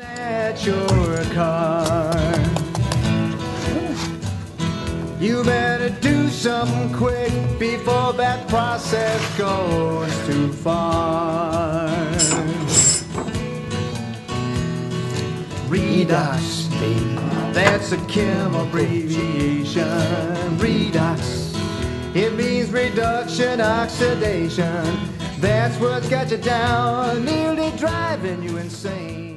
At your car. You better do something quick before that process goes too far. Redox, that's a chem abbreviation. Redox, it means reduction oxidation. That's what's got you down, nearly driving you insane.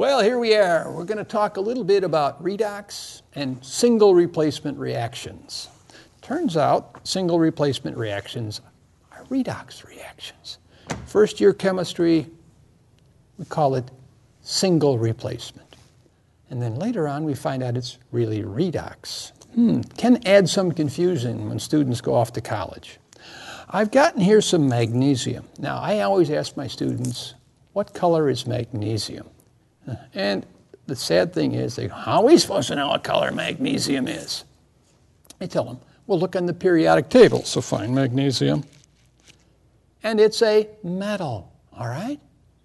Well, here we are. We're going to talk a little bit about redox and single replacement reactions. Turns out single replacement reactions are redox reactions. First year chemistry, we call it single replacement. And then later on, we find out it's really redox. Hmm, can add some confusion when students go off to college. I've gotten here some magnesium. Now, I always ask my students, what color is magnesium? And the sad thing is, they, how are we supposed to know what color magnesium is? I tell them, well, look on the periodic table. So find magnesium. And it's a metal, all right?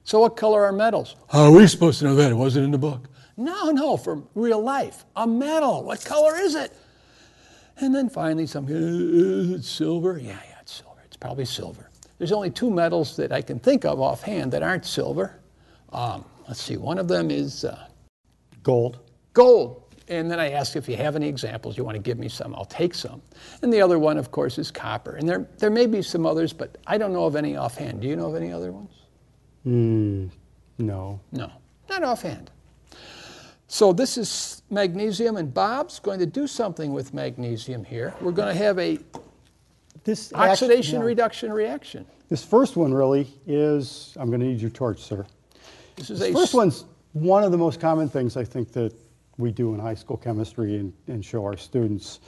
So what color are metals? How are we supposed to know that? It wasn't in the book. No, no, from real life. A metal. What color is it? And then finally, some, is it silver? Yeah, yeah, it's silver. It's probably silver. There's only two metals that I can think of offhand that aren't silver. Um, let's see, one of them is uh, Gold. gold. And then I ask if you have any examples, you want to give me some, I'll take some. And the other one, of course, is copper. And there, there may be some others, but I don't know of any offhand. Do you know of any other ones? Mm, no. No, not offhand. So this is magnesium, and Bob's going to do something with magnesium here. We're going to have a This act- oxidation yeah. reduction reaction. This first one really is, I'm going to need your torch, sir. This is This a first one's one of the most common things I think that we do in high school chemistry and, and show our students.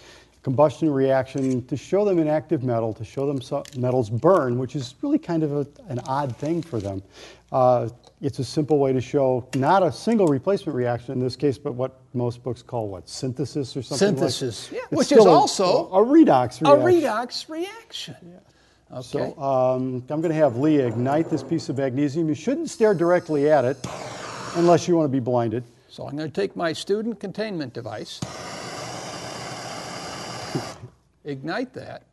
Combustion reaction to show them an active metal, to show them so, metals burn, which is really kind of a, an odd thing for them. Uh, it's a simple way to show not a single replacement reaction in this case, but what most books call what synthesis or something like- Synthesis, yeah, It's which is still a- also a, redox reaction. a redox reaction. Okay. So um, I'm going to have Leah ignite this piece of magnesium. You shouldn't stare directly at it unless you want to be blinded. So I'm going to take my student containment device, ignite that.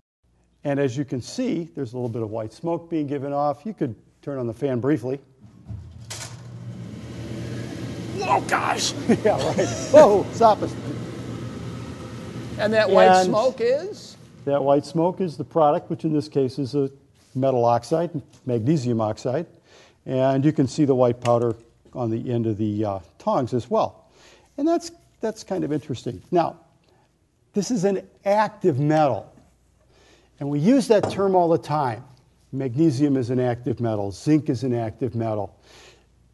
And as you can see, there's a little bit of white smoke being given off. You could turn on the fan briefly. Oh gosh! yeah, right. Whoa, stop us. And that white And- smoke is? That white smoke is the product, which in this case is a metal oxide, magnesium oxide. And you can see the white powder on the end of the uh, tongs as well. And that's, that's kind of interesting. Now, this is an active metal. And we use that term all the time. Magnesium is an active metal, zinc is an active metal.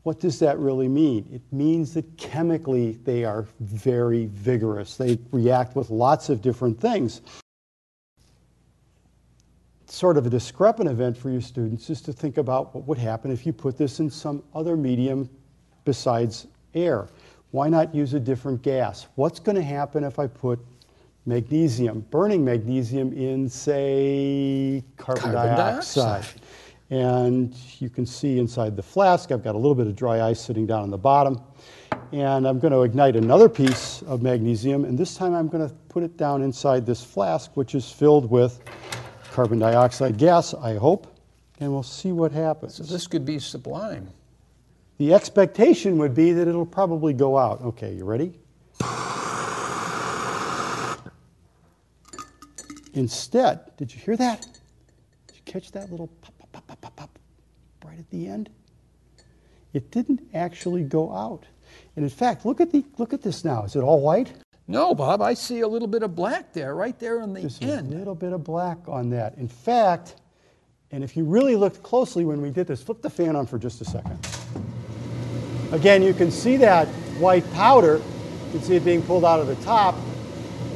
What does that really mean? It means that chemically they are very vigorous. They react with lots of different things. Sort of a discrepant event for your students is to think about what would happen if you put this in some other medium besides air. Why not use a different gas? What's going to happen if I put magnesium, burning magnesium in, say, carbon, Carbon dioxide? dioxide. And you can see inside the flask, I've got a little bit of dry ice sitting down on the bottom. And I'm going to ignite another piece of magnesium, and this time I'm going to put it down inside this flask, which is filled with carbon dioxide gas, I hope, and we'll see what happens. So this could be sublime. The expectation would be that it'll probably go out. Okay, you ready? Instead, did you hear that? Did you catch that little pop, pop, pop, pop, pop, pop right at the end? It didn't actually go out. And in fact, look at, the, look at this now. Is it all white? No, Bob, I see a little bit of black there, right there on the There's end. a little bit of black on that. In fact, and if you really looked closely when we did this, flip the fan on for just a second. Again, you can see that white powder. You can see it being pulled out of the top.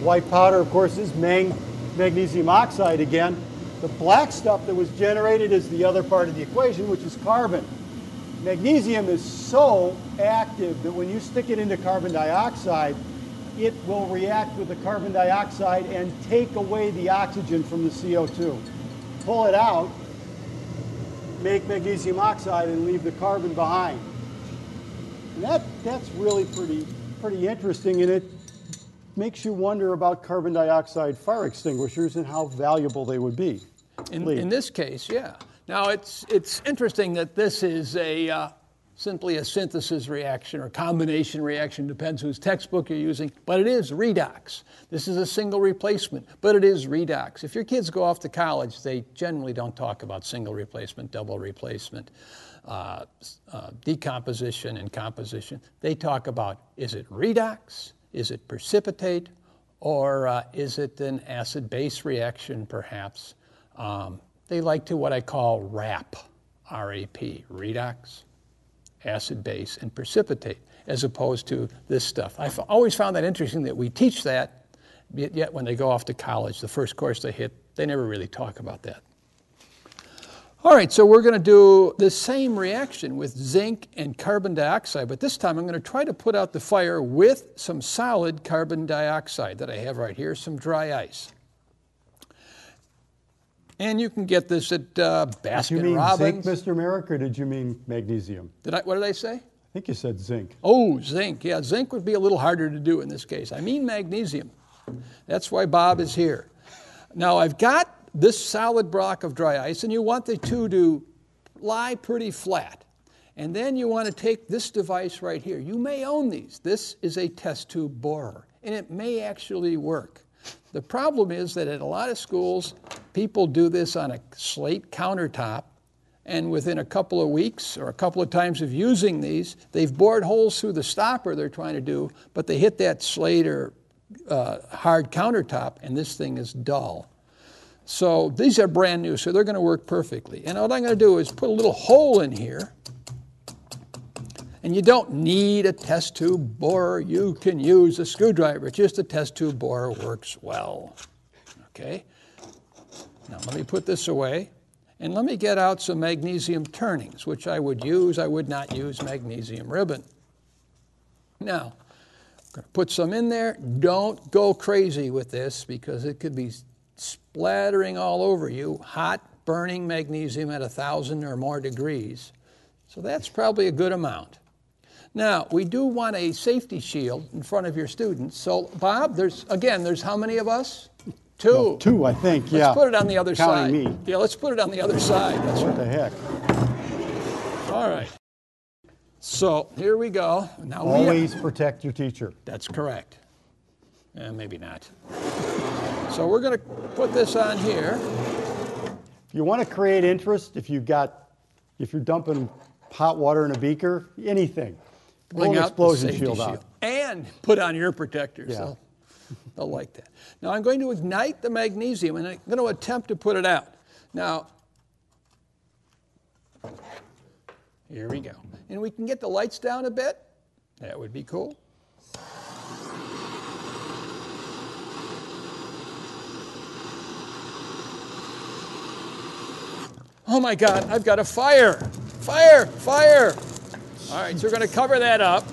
White powder, of course, is mang- magnesium oxide again. The black stuff that was generated is the other part of the equation, which is carbon. Magnesium is so active that when you stick it into carbon dioxide, it will react with the carbon dioxide and take away the oxygen from the CO2. Pull it out, make magnesium oxide, and leave the carbon behind. And that, that's really pretty, pretty interesting, and it makes you wonder about carbon dioxide fire extinguishers and how valuable they would be. In, in this case, yeah. Now, it's, it's interesting that this is a, uh, simply a synthesis reaction or combination reaction, depends whose textbook you're using, but it is redox. This is a single replacement, but it is redox. If your kids go off to college, they generally don't talk about single replacement, double replacement, uh, uh, decomposition, and composition. They talk about is it redox, is it precipitate, or uh, is it an acid base reaction, perhaps? Um, they like to what I call RAP, RAP, redox, acid base, and precipitate, as opposed to this stuff. I've always found that interesting that we teach that, yet when they go off to college, the first course they hit, they never really talk about that. All right, so we're going to do the same reaction with zinc and carbon dioxide, but this time I'm going to try to put out the fire with some solid carbon dioxide that I have right here, some dry ice. And you can get this at uh, Did you Baskin mean Robbins. zinc, Mr. Merrick, or did you mean magnesium? Did I, what did I say? I think you said zinc. Oh, zinc. Yeah, zinc would be a little harder to do in this case. I mean magnesium. That's why Bob is here. Now, I've got this solid block of dry ice, and you want the two to lie pretty flat. And then you want to take this device right here. You may own these. This is a test tube borer, and it may actually work. The problem is that at a lot of schools, people do this on a slate countertop, and within a couple of weeks or a couple of times of using these, they've bored holes through the stopper they're trying to do, but they hit that slate or uh, hard countertop, and this thing is dull. So these are brand new, so they're going to work perfectly. And what I'm going to do is put a little hole in here. And you don't need a test tube borer. You can use a screwdriver. Just a test tube borer works well. Okay? Now let me put this away. And let me get out some magnesium turnings, which I would use. I would not use magnesium ribbon. Now, I'm going to put some in there. Don't go crazy with this because it could be splattering all over you. Hot, burning magnesium at a thousand or more degrees. So that's probably a good amount. Now, we do want a safety shield in front of your students. So, Bob, there's again, there's how many of us? Two. Well, two, I think, yeah. Let's put it on the other side. Counting me. Yeah, let's put it on the other side. That's What right. the heck? All right. So here we go. Now we Always protect your teacher. that's correct. Eh, maybe not. So we're going to put this on here. If you want to create interest, if you've got, if you're dumping hot water in a beaker, anything, Bring out the explosion safety shield out. And put on your protector. Yeah. So they'll like that. Now I'm going to ignite the magnesium and I'm going to attempt to put it out. Now, here we go. And we can get the lights down a bit. That would be cool. Oh my God, I've got a fire! Fire! Fire! All right, so we're going to cover that up.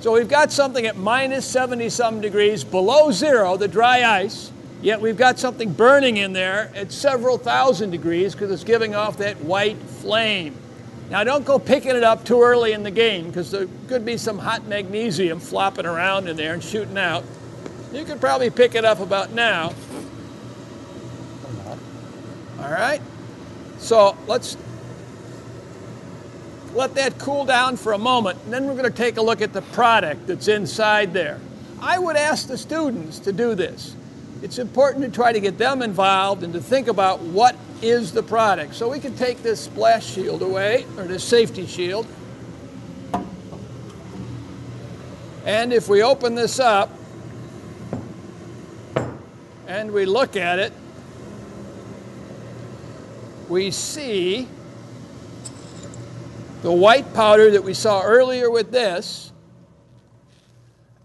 So we've got something at minus 70 some degrees below zero, the dry ice, yet we've got something burning in there at several thousand degrees because it's giving off that white flame. Now don't go picking it up too early in the game because there could be some hot magnesium flopping around in there and shooting out. You could probably pick it up about now. All right? So let's let that cool down for a moment, and then we're going to take a look at the product that's inside there. I would ask the students to do this. It's important to try to get them involved and to think about what is the product. So we can take this splash shield away, or this safety shield. And if we open this up and we look at it, we see the white powder that we saw earlier with this.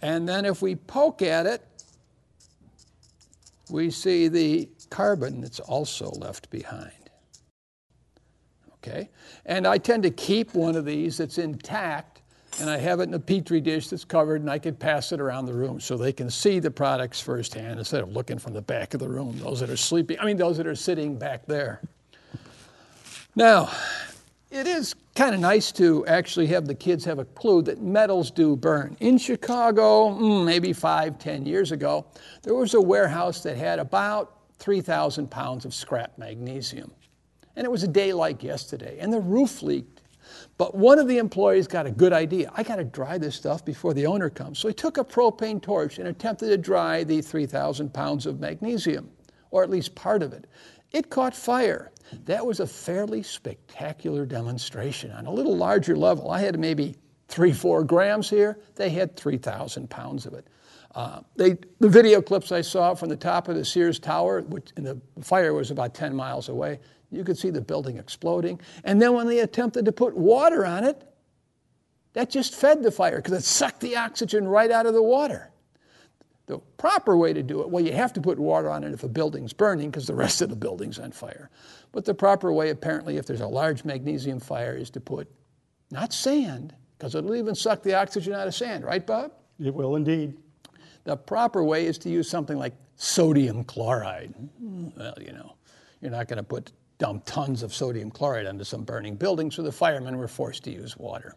And then if we poke at it, we see the carbon that's also left behind. Okay? And I tend to keep one of these that's intact, and I have it in a petri dish that's covered, and I can pass it around the room so they can see the products firsthand instead of looking from the back of the room, those that are sleeping, I mean, those that are sitting back there. Now, it is kind of nice to actually have the kids have a clue that metals do burn. In Chicago, mm, maybe five, ten years ago, there was a warehouse that had about 3,000 pounds of scrap magnesium. And it was a day like yesterday, and the roof leaked. But one of the employees got a good idea. I got to dry this stuff before the owner comes. So he took a propane torch and attempted to dry the 3,000 pounds of magnesium, or at least part of it. It caught fire. That was a fairly spectacular demonstration on a little larger level. I had maybe three, four grams here. They had 3,000 pounds of it. Uh, they, the video clips I saw from the top of the Sears Tower, which, the fire was about 10 miles away, you could see the building exploding. And then when they attempted to put water on it, that just fed the fire because it sucked the oxygen right out of the water. The proper way to do it, well, you have to put water on it if a building's burning because the rest of the building's on fire. But the proper way, apparently, if there's a large magnesium fire, is to put not sand, because it'll even suck the oxygen out of sand, right, Bob? It will indeed. The proper way is to use something like sodium chloride. Well, you know, you're not going to put dump tons of sodium chloride onto some burning building, so the firemen were forced to use water.